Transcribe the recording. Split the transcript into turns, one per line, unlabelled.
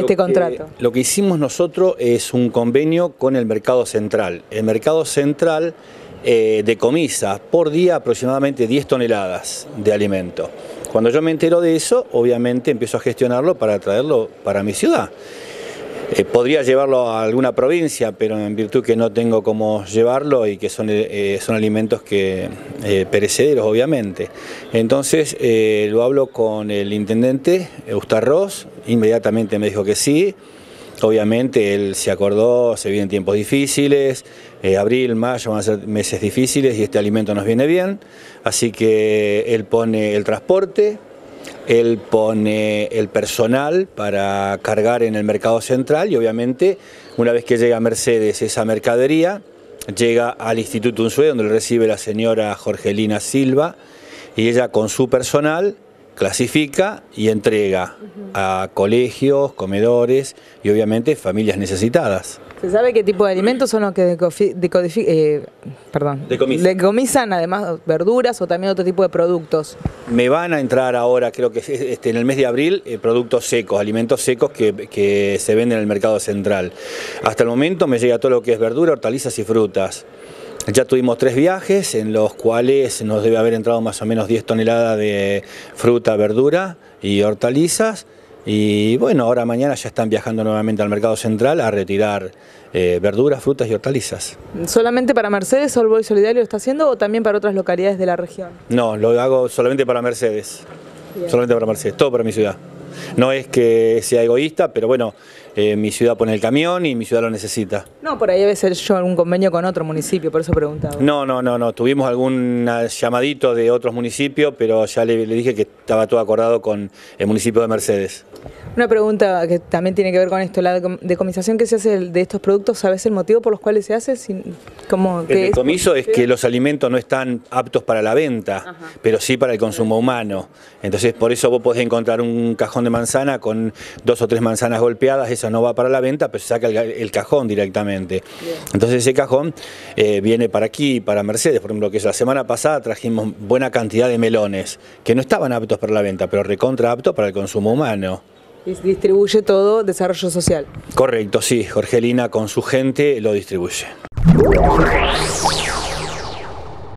este contrato?
lo que hicimos nosotros es un convenio con el Mercado Central. El Mercado Central eh, decomisa por día aproximadamente 10 toneladas de alimento. Cuando yo me entero de eso, obviamente empiezo a gestionarlo para traerlo para mi ciudad. Eh, podría llevarlo a alguna provincia, pero en virtud que no tengo cómo llevarlo y que son, eh, son alimentos que eh, perecederos, obviamente. Entonces lo hablo con el intendente, Ross, inmediatamente me dijo que sí. Obviamente él se acordó, se vienen tiempos difíciles, abril, mayo van a ser meses difíciles y este alimento nos viene bien, así que él pone el transporte, él pone el personal para cargar en el mercado central y obviamente una vez que llega a Mercedes esa mercadería, llega al Instituto Unzué donde lo recibe la señora Jorgelina Silva y ella con su personal clasifica y entrega a colegios, comedores y obviamente familias necesitadas.
¿Se sabe qué tipo de alimentos son los que eh, perdón, decomisan. además verduras o también otro tipo de productos?
Me van a entrar ahora, creo que este, en el mes de abril, eh, productos secos, alimentos secos que, que se venden en el mercado central. Hasta el momento me llega todo lo que es verdura, hortalizas y frutas. Ya tuvimos tres viajes en los cuales nos debe haber entrado más o menos 10 toneladas de fruta, verdura y hortalizas. Y bueno, ahora mañana ya están viajando nuevamente al mercado central a retirar eh, verduras, frutas y hortalizas.
¿Solamente para Mercedes Boy Solidario lo está haciendo o también para otras localidades de la región?
No, lo hago solamente para Mercedes. Solamente para Mercedes, todo para mi ciudad. No es que sea egoísta, pero bueno, eh, mi ciudad pone el camión y mi ciudad lo necesita.
No, por ahí debe ser yo algún convenio con otro municipio, por eso preguntaba.
No, no, no, no. Tuvimos algún llamadito de otros municipios, pero ya le, le dije que estaba todo acordado con el municipio de Mercedes.
Una pregunta que también tiene que ver con esto, la decomisación que se hace de estos productos, ¿sabes el motivo por los cuales se hace?
¿Cómo, el decomiso es, que los alimentos no están aptos para la venta, pero sí para el consumo humano. Entonces por eso vos podés encontrar un cajón de manzana con dos o tres manzanas golpeadas, eso no va para la venta, pero se saca el, cajón directamente. Entonces ese cajón eh, viene para aquí, para Mercedes, por ejemplo, que la semana pasada trajimos buena cantidad de melones, que no estaban aptos para la venta, pero recontra aptos para el consumo humano
distribuye todo desarrollo social.
Correcto, sí, Jorgelina con su gente lo distribuye.